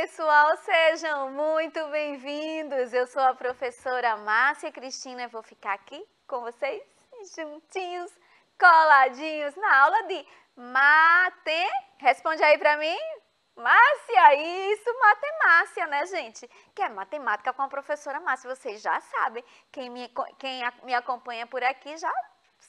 pessoal, sejam muito bem-vindos. Eu sou a professora Márcia Cristina e vou ficar aqui com vocês juntinhos, coladinhos na aula de mate. Responde aí para mim. Márcia, isso, matemácia, né, gente? Que é matemática com a professora Márcia. Vocês já sabem. Quem me, quem me acompanha por aqui já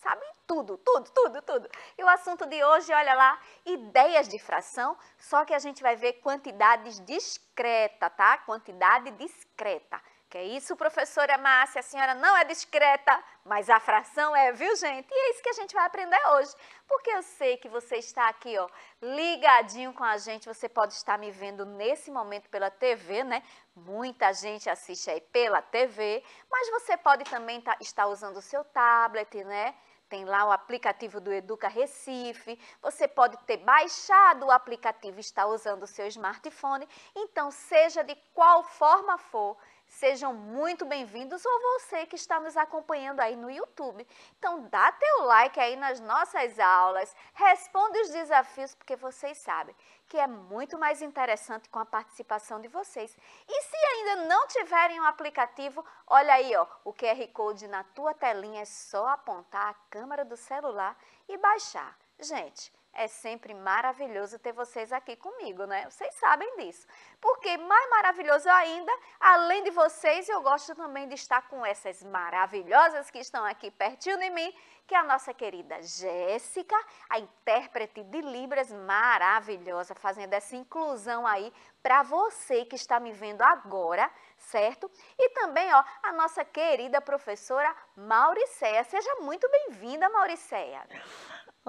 sabe tudo, tudo, tudo, tudo. E o assunto de hoje, olha lá, ideias de fração, só que a gente vai ver quantidades discreta, tá? Quantidade discreta. Que é isso, professora Márcia? A senhora não é discreta, mas a fração é, viu, gente? E é isso que a gente vai aprender hoje. Porque eu sei que você está aqui, ó, ligadinho com a gente. Você pode estar me vendo nesse momento pela TV, né? Muita gente assiste aí pela TV, mas você pode também tá, estar usando o seu tablet, né? Tem lá o aplicativo do Educa Recife. Você pode ter baixado o aplicativo e estar usando o seu smartphone. Então, seja de qual forma for, Sejam muito bem-vindos ou você que está nos acompanhando aí no YouTube. Então dá teu like aí nas nossas aulas, responde os desafios porque vocês sabem que é muito mais interessante com a participação de vocês. E se ainda não tiverem um aplicativo, olha aí, ó, o QR Code na tua telinha é só apontar a câmera do celular e baixar. Gente, é sempre maravilhoso ter vocês aqui comigo, né? Vocês sabem disso. Porque mais maravilhoso ainda, além de vocês, eu gosto também de estar com essas maravilhosas que estão aqui pertinho de mim, que é a nossa querida Jéssica, a intérprete de Libras maravilhosa, fazendo essa inclusão aí para você que está me vendo agora, certo? E também, ó, a nossa querida professora Mauricéia. Seja muito bem-vinda, Mauricéia.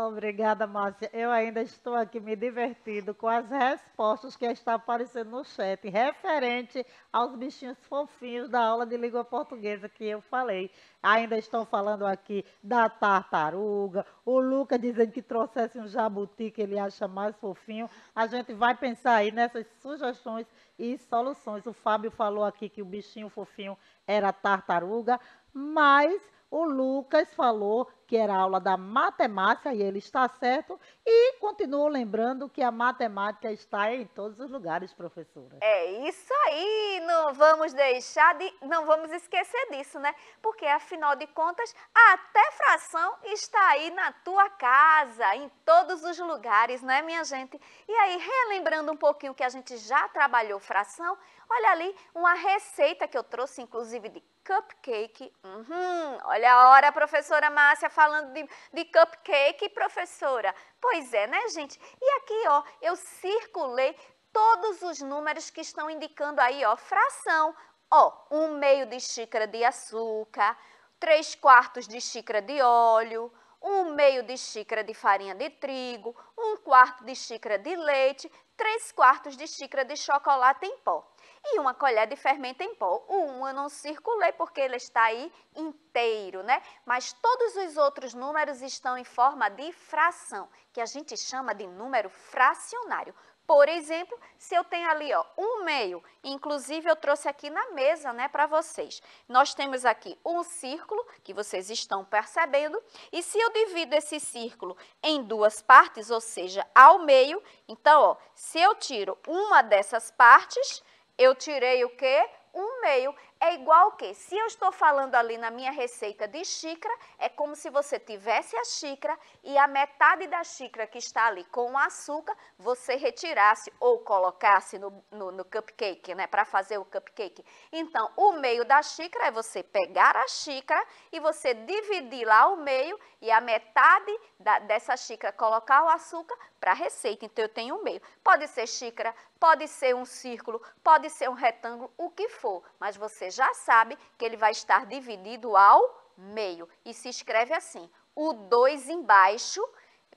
Obrigada, Márcia. Eu ainda estou aqui me divertindo com as respostas que está aparecendo no chat, referente aos bichinhos fofinhos da aula de língua portuguesa que eu falei. Ainda estão falando aqui da tartaruga, o Lucas dizendo que trouxesse um jabuti que ele acha mais fofinho. A gente vai pensar aí nessas sugestões e soluções. O Fábio falou aqui que o bichinho fofinho era tartaruga, mas o Lucas falou que era aula da matemática e ele está certo. E continuo lembrando que a matemática está em todos os lugares, professora. É isso aí, não vamos deixar de, não vamos esquecer disso, né? Porque afinal de contas, até fração está aí na tua casa, em todos os lugares, não é, minha gente? E aí, relembrando um pouquinho que a gente já trabalhou fração, olha ali uma receita que eu trouxe, inclusive de cupcake. Uhum, olha a hora, professora Márcia, falando de, de cupcake, professora. Pois é, né, gente? E aqui, ó, eu circulei todos os números que estão indicando aí, ó, fração. Ó, um meio de xícara de açúcar, três quartos de xícara de óleo, um meio de xícara de farinha de trigo, um quarto de xícara de leite, três quartos de xícara de chocolate em pó e uma colher de fermento em pó. O 1 eu não circulei porque ele está aí inteiro, né? Mas todos os outros números estão em forma de fração, que a gente chama de número fracionário. Por exemplo, se eu tenho ali, ó, um meio, inclusive eu trouxe aqui na mesa, né, para vocês. Nós temos aqui um círculo, que vocês estão percebendo, e se eu divido esse círculo em duas partes, ou seja, ao meio, então, ó, se eu tiro uma dessas partes, eu tirei o quê? Um meio. É igual o quê? Se eu estou falando ali na minha receita de xícara, é como se você tivesse a xícara e a metade da xícara que está ali com o açúcar, você retirasse ou colocasse no, no, no cupcake, né? Para fazer o cupcake. Então, o meio da xícara é você pegar a xícara e você dividir lá o meio e a metade da, dessa xícara colocar o açúcar para a receita. Então, eu tenho um meio. Pode ser xícara, pode ser um círculo, pode ser um retângulo, o que for, mas você já sabe que ele vai estar dividido ao meio. E se escreve assim, o 2 embaixo,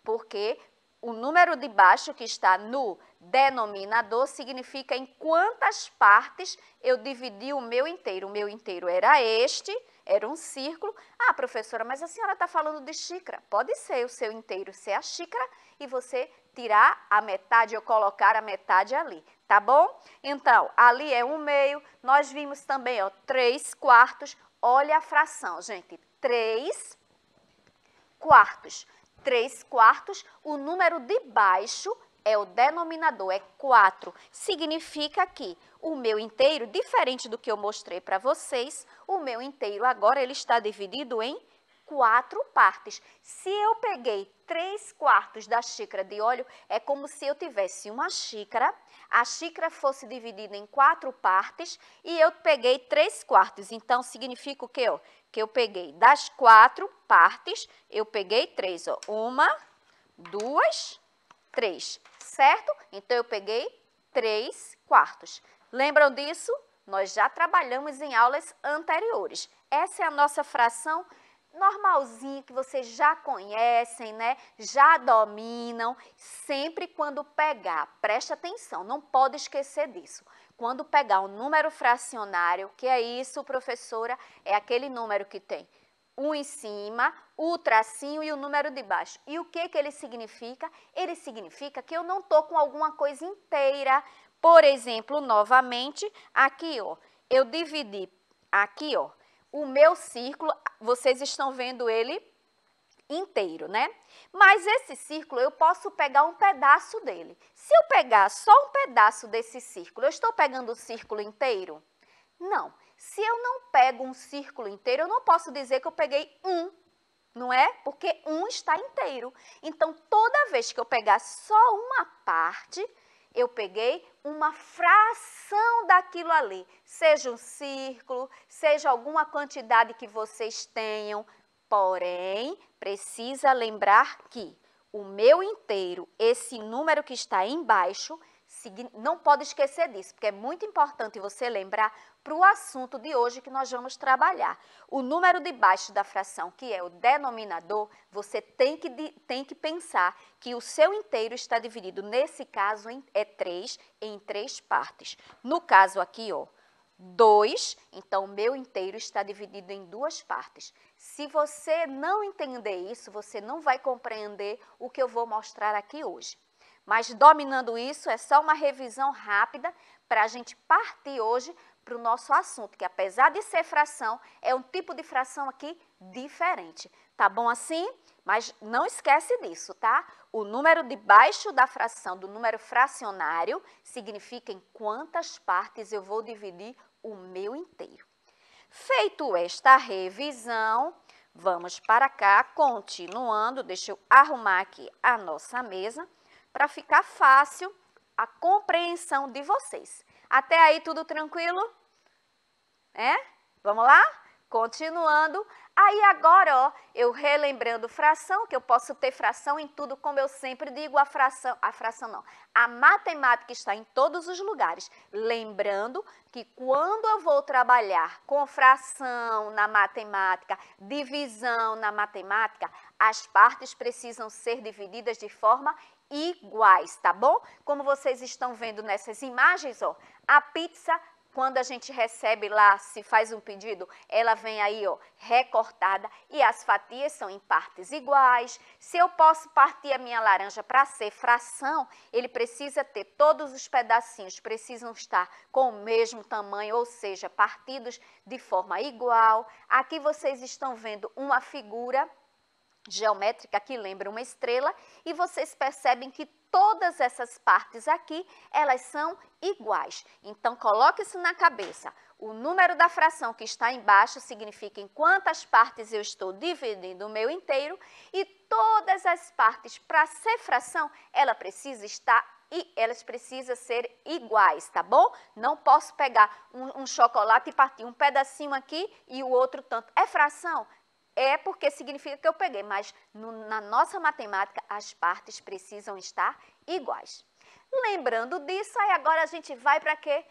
porque o número de baixo que está no denominador significa em quantas partes eu dividi o meu inteiro. O meu inteiro era este, era um círculo. Ah, professora, mas a senhora está falando de xícara. Pode ser o seu inteiro ser a xícara e você tirar a metade ou colocar a metade ali, tá bom? Então, ali é um meio, nós vimos também, ó, três quartos, olha a fração, gente, três quartos. Três quartos, o número de baixo é o denominador, é 4. Significa que o meu inteiro, diferente do que eu mostrei para vocês, o meu inteiro agora ele está dividido em quatro partes. Se eu peguei três quartos da xícara de óleo, é como se eu tivesse uma xícara, a xícara fosse dividida em quatro partes e eu peguei três quartos. Então, significa o quê? Ó? Que eu peguei das quatro partes, eu peguei três. Ó. Uma, duas, três, certo? Então, eu peguei três quartos. Lembram disso? Nós já trabalhamos em aulas anteriores. Essa é a nossa fração normalzinho que vocês já conhecem, né? Já dominam. Sempre quando pegar, preste atenção, não pode esquecer disso. Quando pegar um número fracionário, que é isso, professora? É aquele número que tem um em cima, o tracinho e o número de baixo. E o que, que ele significa? Ele significa que eu não estou com alguma coisa inteira. Por exemplo, novamente, aqui, ó, eu dividi aqui, ó, o meu círculo, vocês estão vendo ele inteiro, né? Mas esse círculo eu posso pegar um pedaço dele. Se eu pegar só um pedaço desse círculo, eu estou pegando o círculo inteiro? Não. Se eu não pego um círculo inteiro, eu não posso dizer que eu peguei um, não é? Porque um está inteiro. Então, toda vez que eu pegar só uma parte, eu peguei uma fração daquilo ali, seja um círculo, seja alguma quantidade que vocês tenham, porém, precisa lembrar que o meu inteiro, esse número que está embaixo, não pode esquecer disso, porque é muito importante você lembrar para o assunto de hoje que nós vamos trabalhar. O número de baixo da fração, que é o denominador, você tem que, tem que pensar que o seu inteiro está dividido, nesse caso, em, é 3, em três partes. No caso aqui, ó, 2, então o meu inteiro está dividido em duas partes. Se você não entender isso, você não vai compreender o que eu vou mostrar aqui hoje. Mas dominando isso, é só uma revisão rápida para a gente partir hoje para o nosso assunto, que apesar de ser fração, é um tipo de fração aqui diferente. Tá bom assim? Mas não esquece disso, tá? O número debaixo da fração, do número fracionário, significa em quantas partes eu vou dividir o meu inteiro. Feito esta revisão, vamos para cá, continuando, deixa eu arrumar aqui a nossa mesa para ficar fácil a compreensão de vocês. Até aí tudo tranquilo? É? Vamos lá? Continuando. Aí agora, ó, eu relembrando fração, que eu posso ter fração em tudo, como eu sempre digo, a fração, a fração não. A matemática está em todos os lugares. Lembrando que quando eu vou trabalhar com fração na matemática, divisão na matemática, as partes precisam ser divididas de forma iguais, tá bom? Como vocês estão vendo nessas imagens, ó, a pizza quando a gente recebe lá, se faz um pedido, ela vem aí, ó, recortada e as fatias são em partes iguais. Se eu posso partir a minha laranja para ser fração, ele precisa ter todos os pedacinhos, precisam estar com o mesmo tamanho, ou seja, partidos de forma igual. Aqui vocês estão vendo uma figura geométrica que lembra uma estrela e vocês percebem que todas essas partes aqui, elas são iguais. Então, coloque isso na cabeça. O número da fração que está embaixo significa em quantas partes eu estou dividindo o meu inteiro e todas as partes, para ser fração, ela precisa estar e elas precisam ser iguais, tá bom? Não posso pegar um, um chocolate e partir um pedacinho aqui e o outro tanto. É fração? É porque significa que eu peguei, mas no, na nossa matemática as partes precisam estar iguais. Lembrando disso, aí agora a gente vai para quê?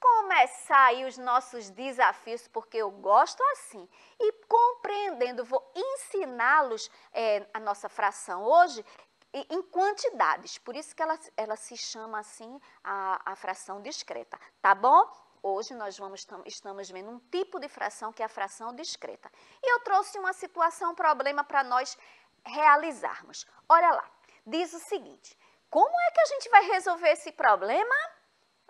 Começar aí os nossos desafios, porque eu gosto assim. E compreendendo, vou ensiná-los é, a nossa fração hoje em quantidades. Por isso que ela, ela se chama assim a, a fração discreta, tá bom? Hoje nós vamos, estamos vendo um tipo de fração que é a fração discreta. E eu trouxe uma situação, um problema para nós realizarmos. Olha lá, diz o seguinte, como é que a gente vai resolver esse problema?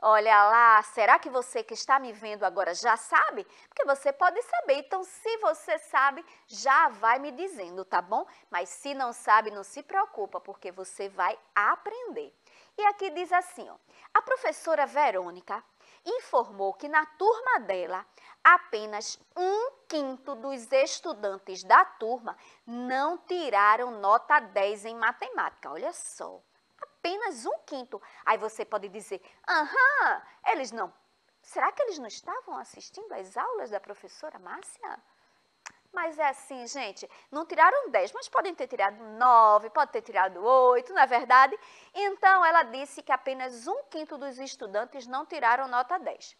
Olha lá, será que você que está me vendo agora já sabe? Porque você pode saber, então se você sabe, já vai me dizendo, tá bom? Mas se não sabe, não se preocupa, porque você vai aprender. E aqui diz assim, ó, a professora Verônica informou que na turma dela, apenas um quinto dos estudantes da turma não tiraram nota 10 em matemática. Olha só, apenas um quinto. Aí você pode dizer, aham, eles não. Será que eles não estavam assistindo às aulas da professora Márcia? Mas é assim, gente, não tiraram 10, mas podem ter tirado 9, pode ter tirado 8, não é verdade? Então, ela disse que apenas um quinto dos estudantes não tiraram nota 10.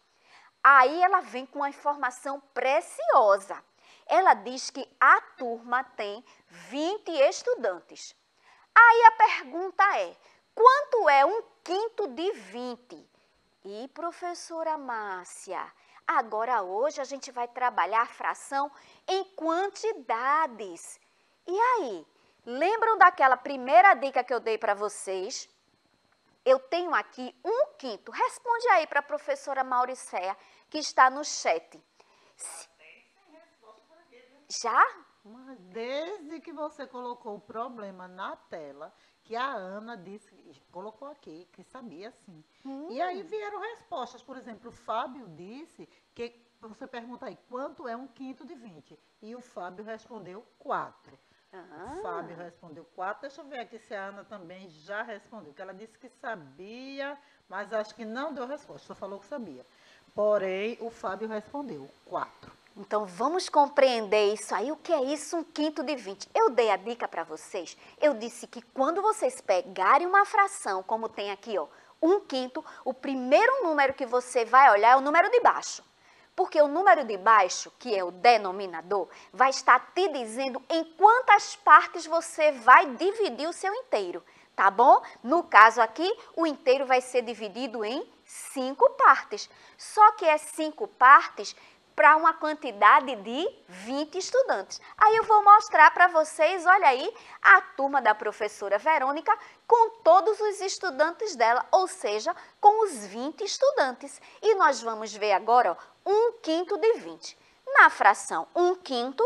Aí ela vem com uma informação preciosa. Ela diz que a turma tem 20 estudantes. Aí a pergunta é: quanto é um quinto de 20? E professora Márcia, Agora, hoje, a gente vai trabalhar a fração em quantidades. E aí, lembram daquela primeira dica que eu dei para vocês? Eu tenho aqui um quinto. Responde aí para a professora Mauricéia, que está no chat. Já? Mas desde que você colocou o problema na tela, que a Ana disse, colocou aqui, que sabia sim. Hum. E aí vieram respostas. Por exemplo, o Fábio disse que você pergunta aí, quanto é um quinto de 20? E o Fábio respondeu 4. Ah. O Fábio respondeu 4. Deixa eu ver aqui se a Ana também já respondeu. Que ela disse que sabia, mas acho que não deu resposta, só falou que sabia. Porém, o Fábio respondeu 4. Então vamos compreender isso aí. O que é isso, um quinto de 20? Eu dei a dica para vocês. Eu disse que quando vocês pegarem uma fração, como tem aqui, ó, um quinto, o primeiro número que você vai olhar é o número de baixo. Porque o número de baixo, que é o denominador, vai estar te dizendo em quantas partes você vai dividir o seu inteiro, tá bom? No caso aqui, o inteiro vai ser dividido em cinco partes. Só que as cinco partes para uma quantidade de 20 estudantes. Aí eu vou mostrar para vocês, olha aí, a turma da professora Verônica com todos os estudantes dela, ou seja, com os 20 estudantes. E nós vamos ver agora ó, um quinto de 20. Na fração um quinto,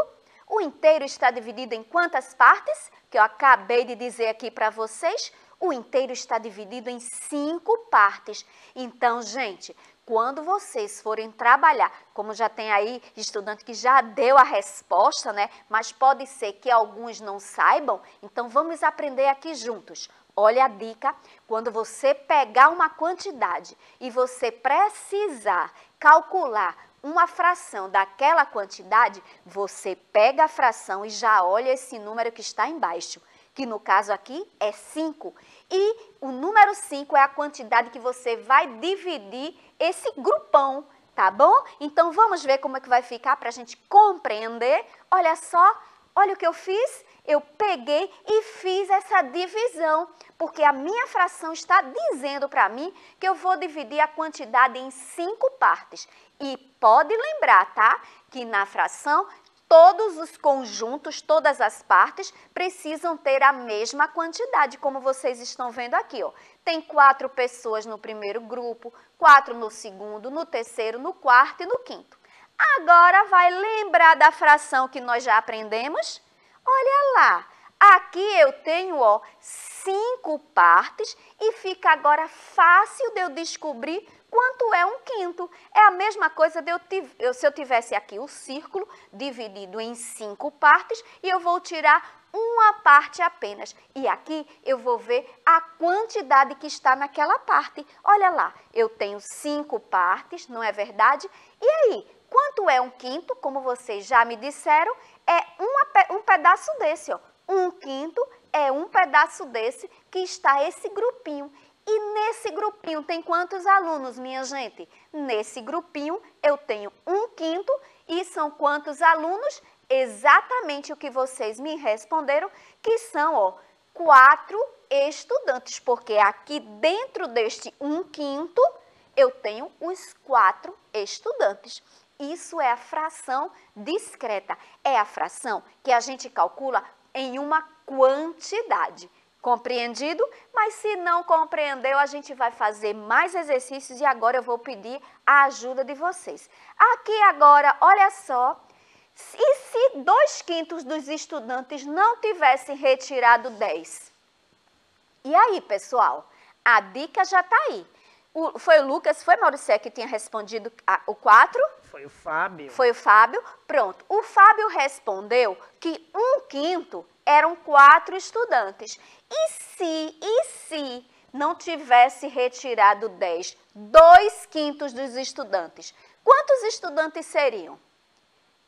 o inteiro está dividido em quantas partes? Que eu acabei de dizer aqui para vocês. O inteiro está dividido em cinco partes. Então, gente, quando vocês forem trabalhar, como já tem aí estudante que já deu a resposta, né? Mas pode ser que alguns não saibam, então vamos aprender aqui juntos. Olha a dica, quando você pegar uma quantidade e você precisar calcular uma fração daquela quantidade, você pega a fração e já olha esse número que está embaixo, que no caso aqui é 5. E o número 5 é a quantidade que você vai dividir esse grupão, tá bom? Então vamos ver como é que vai ficar para a gente compreender. Olha só, olha o que eu fiz. Eu peguei e fiz essa divisão, porque a minha fração está dizendo para mim que eu vou dividir a quantidade em cinco partes. E pode lembrar, tá? Que na fração todos os conjuntos, todas as partes precisam ter a mesma quantidade, como vocês estão vendo aqui. Ó. Tem quatro pessoas no primeiro grupo, quatro no segundo, no terceiro, no quarto e no quinto. Agora vai lembrar da fração que nós já aprendemos? Olha lá, aqui eu tenho ó, cinco partes e fica agora fácil de eu descobrir quanto é um quinto. É a mesma coisa de eu, eu, se eu tivesse aqui o círculo dividido em cinco partes e eu vou tirar uma parte apenas. E aqui eu vou ver a quantidade que está naquela parte. Olha lá, eu tenho cinco partes, não é verdade? E aí, quanto é um quinto? Como vocês já me disseram, é uma, um pedaço desse, ó. Um quinto é um pedaço desse que está esse grupinho. E nesse grupinho tem quantos alunos, minha gente? Nesse grupinho eu tenho um quinto e são quantos alunos? Exatamente o que vocês me responderam, que são ó, quatro estudantes, porque aqui dentro deste um quinto eu tenho os quatro estudantes. Isso é a fração discreta, é a fração que a gente calcula em uma quantidade. Compreendido? Mas se não compreendeu, a gente vai fazer mais exercícios e agora eu vou pedir a ajuda de vocês. Aqui agora, olha só, e se dois quintos dos estudantes não tivessem retirado 10? E aí, pessoal? A dica já está aí. O, foi o Lucas, foi Maurício que tinha respondido a, o 4? Foi o Fábio. Foi o Fábio. Pronto. O Fábio respondeu que um quinto eram quatro estudantes. E se, e se não tivesse retirado 10, dois quintos dos estudantes, quantos estudantes seriam?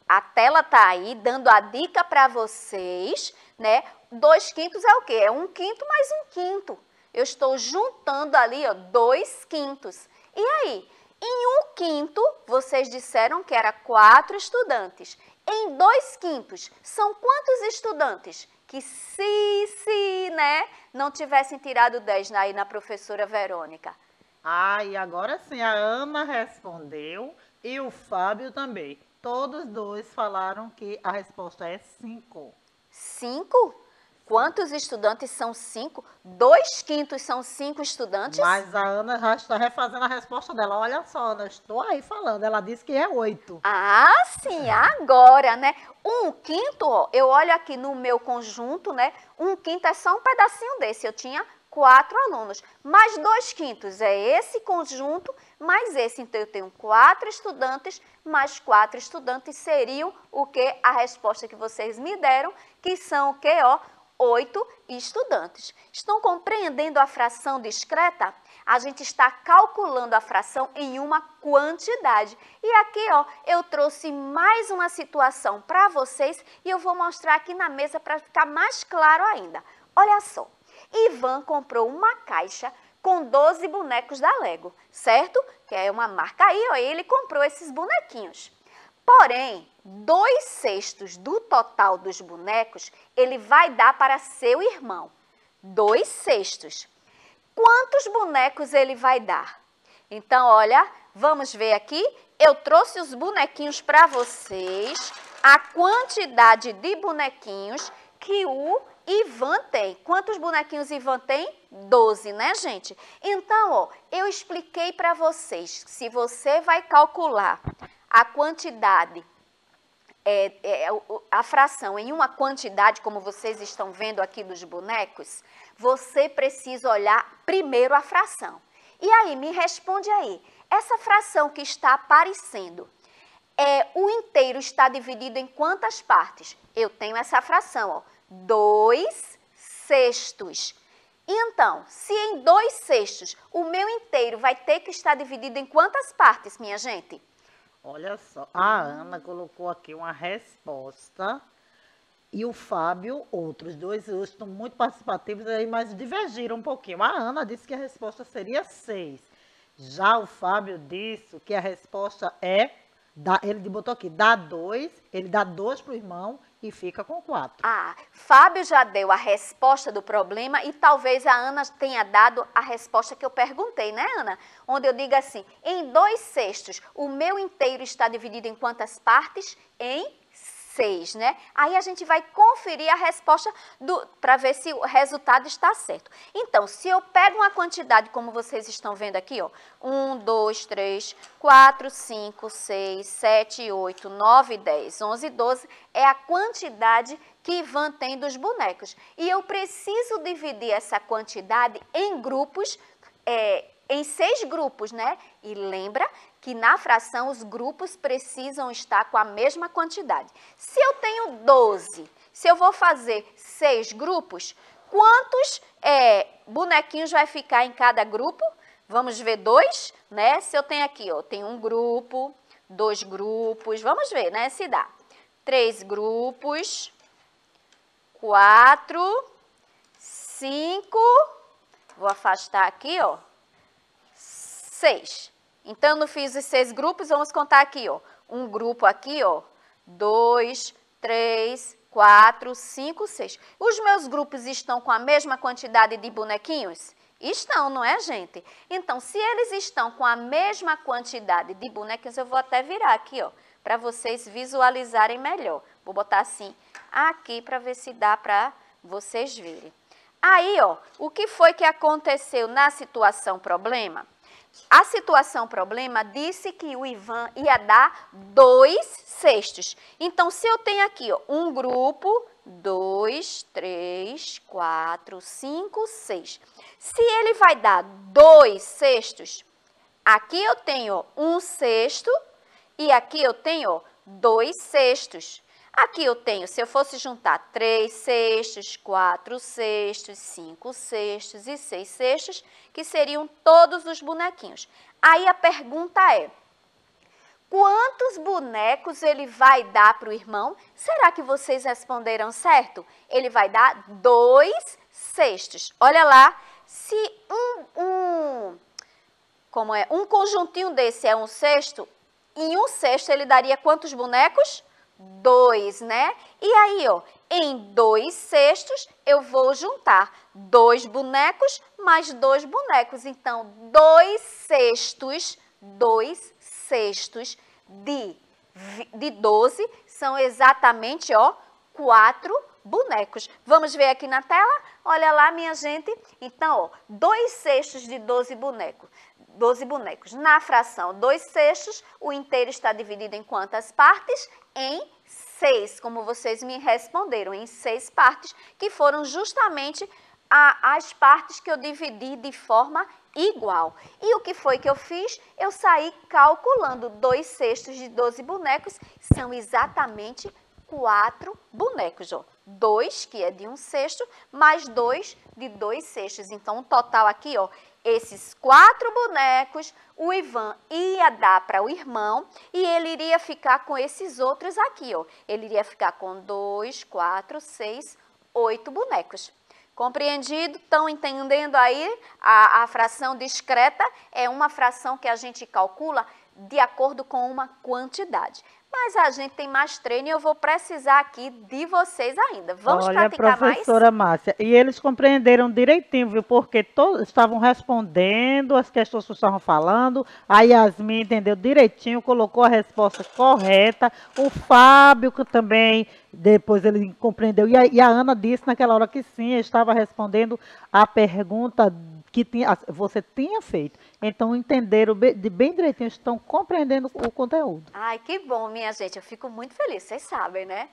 A tela está aí dando a dica para vocês, né? Dois quintos é o quê? É um quinto mais um quinto. Eu estou juntando ali, ó, dois quintos. E aí? Em um quinto, vocês disseram que era quatro estudantes. Em dois quintos, são quantos estudantes? Que se, se, né, não tivessem tirado 10 aí na professora Verônica. Ah, e agora sim, a Ana respondeu e o Fábio também. Todos dois falaram que a resposta é 5. 5? Quantos estudantes são cinco? Dois quintos são cinco estudantes? Mas a Ana já está refazendo a resposta dela. Olha só, Ana, estou aí falando. Ela disse que é oito. Ah, sim, agora, né? Um quinto, ó, eu olho aqui no meu conjunto, né? Um quinto é só um pedacinho desse. Eu tinha quatro alunos. Mais dois quintos é esse conjunto, mais esse. Então, eu tenho quatro estudantes, mais quatro estudantes seriam o que? A resposta que vocês me deram, que são o que, ó? Oito estudantes. Estão compreendendo a fração discreta? A gente está calculando a fração em uma quantidade. E aqui, ó, eu trouxe mais uma situação para vocês e eu vou mostrar aqui na mesa para ficar mais claro ainda. Olha só, Ivan comprou uma caixa com 12 bonecos da Lego, certo? Que é uma marca aí, ó, ele comprou esses bonequinhos. Porém, dois sextos do total dos bonecos ele vai dar para seu irmão. Dois sextos. Quantos bonecos ele vai dar? Então, olha, vamos ver aqui. Eu trouxe os bonequinhos para vocês. A quantidade de bonequinhos que o Ivan tem. Quantos bonequinhos Ivan tem? Doze, né, gente? Então, ó, eu expliquei para vocês. Se você vai calcular a quantidade, é, é, a fração em uma quantidade, como vocês estão vendo aqui dos bonecos, você precisa olhar primeiro a fração. E aí, me responde aí, essa fração que está aparecendo, é, o inteiro está dividido em quantas partes? Eu tenho essa fração, ó, 2 sextos. Então, se em 2 sextos o meu inteiro vai ter que estar dividido em quantas partes, minha gente? Olha só, a Ana colocou aqui uma resposta e o Fábio, outros dois, hoje estão muito participativos aí, mas divergiram um pouquinho. A Ana disse que a resposta seria seis. Já o Fábio disse que a resposta é, dá, ele botou aqui, dá dois, ele dá dois para o irmão e fica com quatro. Ah, Fábio já deu a resposta do problema e talvez a Ana tenha dado a resposta que eu perguntei, né, Ana? Onde eu digo assim: em dois sextos, o meu inteiro está dividido em quantas partes? Em 6, né? Aí a gente vai conferir a resposta para ver se o resultado está certo. Então, se eu pego uma quantidade, como vocês estão vendo aqui, ó, 1, 2, 3, 4, 5, 6, 7, 8, 9, 10, 11, 12, é a quantidade que Ivan tem dos bonecos. E eu preciso dividir essa quantidade em grupos, é, em seis grupos, né? E lembra que na fração os grupos precisam estar com a mesma quantidade. Se eu tenho 12, se eu vou fazer seis grupos, quantos é, bonequinhos vai ficar em cada grupo? Vamos ver dois, né? Se eu tenho aqui, ó, tem um grupo, dois grupos, vamos ver, né? Se dá. Três grupos, quatro, cinco, vou afastar aqui, ó, seis. Então, eu fiz os seis grupos, vamos contar aqui, ó. Um grupo aqui, ó. Dois, três, quatro, cinco, seis. Os meus grupos estão com a mesma quantidade de bonequinhos? Estão, não é, gente? Então, se eles estão com a mesma quantidade de bonequinhos, eu vou até virar aqui, ó, para vocês visualizarem melhor. Vou botar assim aqui para ver se dá para vocês verem. Aí, ó, o que foi que aconteceu na situação problema? A situação problema disse que o Ivan ia dar dois cestos. Então, se eu tenho aqui ó, um grupo, 2, 3, 4, 5, 6. Se ele vai dar 2 sextos, aqui eu tenho um sexto e aqui eu tenho 2 sextos. Aqui eu tenho, se eu fosse juntar 3 sextos, 4 sextos, 5 sextos e 6 sextos, que seriam todos os bonequinhos. Aí a pergunta é, quantos bonecos ele vai dar para o irmão? Será que vocês responderam certo? Ele vai dar dois cestos. Olha lá, se um, um, como é, um conjuntinho desse é um cesto, em um cesto ele daria quantos bonecos? Dois, né? E aí, ó, em dois cestos eu vou juntar dois bonecos mais dois bonecos. Então, dois cestos, dois cestos de, de 12 são exatamente, ó, quatro bonecos. Vamos ver aqui na tela? Olha lá, minha gente. Então, ó, dois cestos de 12 bonecos. 12 bonecos. Na fração 2 sextos, o inteiro está dividido em quantas partes? Em seis, como vocês me responderam, em seis partes, que foram justamente a, as partes que eu dividi de forma igual. E o que foi que eu fiz? Eu saí calculando 2 cestos de 12 bonecos, são exatamente quatro bonecos, ó. Dois, que é de um cesto, mais dois de dois cestos. Então, o total aqui, ó, esses quatro bonecos, o Ivan ia dar para o irmão e ele iria ficar com esses outros aqui, ó. Ele iria ficar com dois, quatro, seis, oito bonecos. Compreendido? Estão entendendo aí? A, a fração discreta é uma fração que a gente calcula de acordo com uma quantidade. Mas a gente tem mais treino e eu vou precisar aqui de vocês ainda. Vamos Olha, praticar professora mais? Márcia, e eles compreenderam direitinho, viu? Porque todos estavam respondendo as questões que estavam falando. A Yasmin entendeu direitinho, colocou a resposta correta. O Fábio que também, depois ele compreendeu. E a, e a Ana disse naquela hora que sim, estava respondendo a pergunta que tinha, você tinha feito. Então, entenderam bem, bem direitinho, estão compreendendo o conteúdo. Ai, que bom, minha gente. Eu fico muito feliz, vocês sabem, né?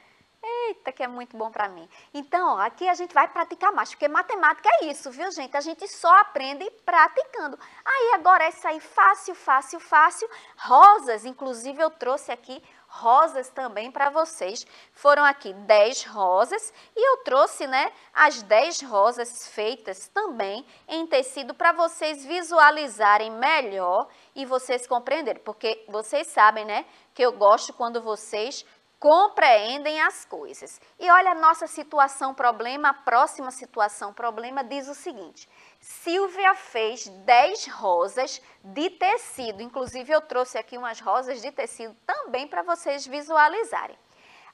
Eita, que é muito bom para mim. Então, aqui a gente vai praticar mais, porque matemática é isso, viu, gente? A gente só aprende praticando. Aí, agora, essa aí, fácil, fácil, fácil. Rosas, inclusive, eu trouxe aqui rosas também para vocês. Foram aqui 10 rosas e eu trouxe, né, as 10 rosas feitas também em tecido para vocês visualizarem melhor e vocês compreenderem, porque vocês sabem, né, que eu gosto quando vocês compreendem as coisas. E olha a nossa situação problema, a próxima situação problema diz o seguinte: Silvia fez 10 rosas de tecido. Inclusive, eu trouxe aqui umas rosas de tecido também para vocês visualizarem.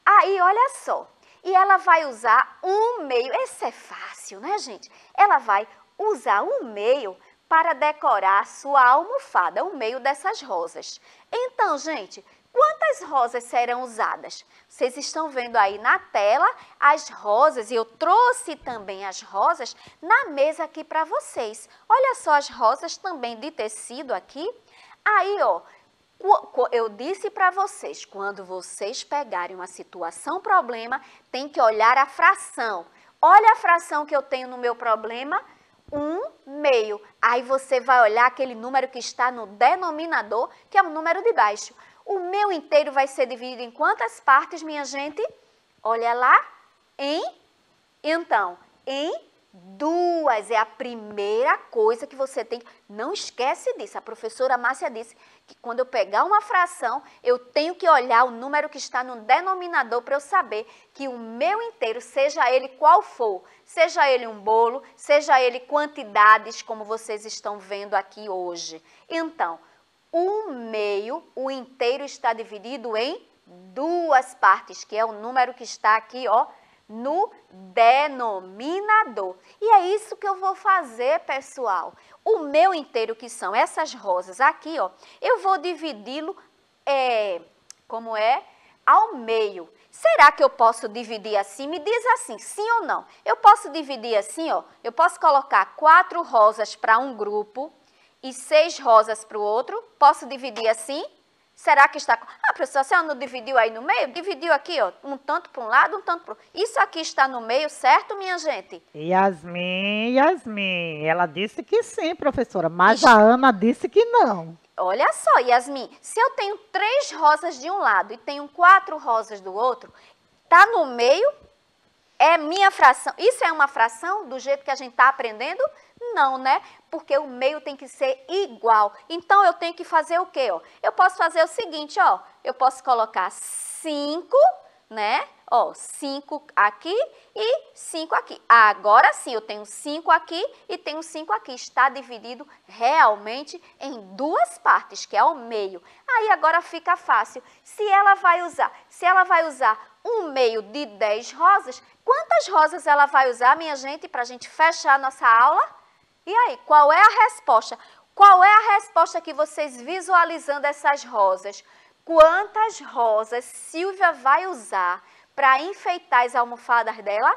Aí, olha só. E ela vai usar um meio. Esse é fácil, né, gente? Ela vai usar um meio para decorar sua almofada, o meio dessas rosas. Então, gente, Quantas rosas serão usadas? Vocês estão vendo aí na tela as rosas, e eu trouxe também as rosas na mesa aqui para vocês. Olha só as rosas também de tecido aqui. Aí, ó, eu disse para vocês, quando vocês pegarem uma situação problema, tem que olhar a fração. Olha a fração que eu tenho no meu problema, um meio. Aí você vai olhar aquele número que está no denominador, que é o número de baixo. O meu inteiro vai ser dividido em quantas partes, minha gente? Olha lá, em, então, em duas. É a primeira coisa que você tem. Não esquece disso. A professora Márcia disse que quando eu pegar uma fração, eu tenho que olhar o número que está no denominador para eu saber que o meu inteiro, seja ele qual for, seja ele um bolo, seja ele quantidades, como vocês estão vendo aqui hoje. Então, o meio, o inteiro está dividido em duas partes, que é o número que está aqui, ó, no denominador. E é isso que eu vou fazer, pessoal. O meu inteiro, que são essas rosas aqui, ó, eu vou dividi-lo, é, como é, ao meio. Será que eu posso dividir assim? Me diz assim, sim ou não? Eu posso dividir assim, ó. Eu posso colocar quatro rosas para um grupo e seis rosas para o outro. Posso dividir assim? Será que está... Ah, professora, a senhora não dividiu aí no meio? Dividiu aqui, ó, um tanto para um lado, um tanto para o Isso aqui está no meio, certo, minha gente? Yasmin, Yasmin, ela disse que sim, professora, mas Ixi. a Ana disse que não. Olha só, Yasmin, se eu tenho três rosas de um lado e tenho quatro rosas do outro, tá no meio, é minha fração. Isso é uma fração do jeito que a gente está aprendendo? Não, né? Porque o meio tem que ser igual. Então, eu tenho que fazer o quê? Ó? Eu posso fazer o seguinte, ó. Eu posso colocar 5, né? Ó, 5 aqui e 5 aqui. Agora sim, eu tenho 5 aqui e tenho 5 aqui. Está dividido realmente em duas partes, que é o meio. Aí agora fica fácil. Se ela vai usar, se ela vai usar um meio de 10 rosas, quantas rosas ela vai usar, minha gente, para a gente fechar a nossa aula? E aí, qual é a resposta? Qual é a resposta que vocês visualizando essas rosas? Quantas rosas Silvia vai usar para enfeitar as almofadas dela?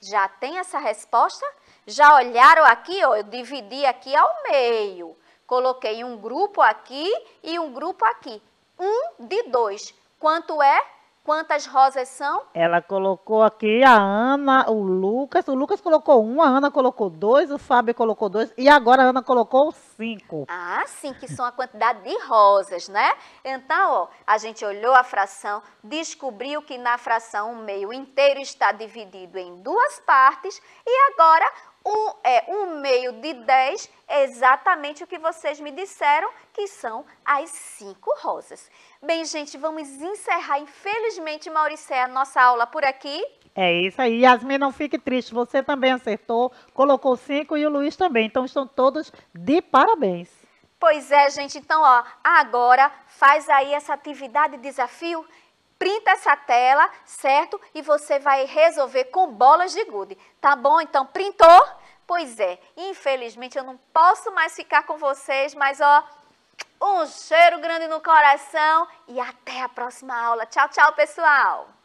Já tem essa resposta? Já olharam aqui? Ó, eu dividi aqui ao meio. Coloquei um grupo aqui e um grupo aqui. Um de dois. Quanto é? Quantas rosas são? Ela colocou aqui a Ana, o Lucas. O Lucas colocou um, a Ana colocou dois, o Fábio colocou dois e agora a Ana colocou cinco. Ah, sim, que são a quantidade de rosas, né? Então, ó, a gente olhou a fração, descobriu que na fração o meio inteiro está dividido em duas partes e agora um, é, um meio de 10 é exatamente o que vocês me disseram, que são as cinco rosas. Bem, gente, vamos encerrar, infelizmente, Mauricé, a nossa aula por aqui. É isso aí. Yasmin, não fique triste. Você também acertou, colocou cinco e o Luiz também. Então, estão todos de parabéns. Pois é, gente. Então, ó, agora faz aí essa atividade desafio printa essa tela, certo? E você vai resolver com bolas de gude, tá bom? Então, printou? Pois é, infelizmente eu não posso mais ficar com vocês, mas ó, um cheiro grande no coração e até a próxima aula. Tchau, tchau, pessoal!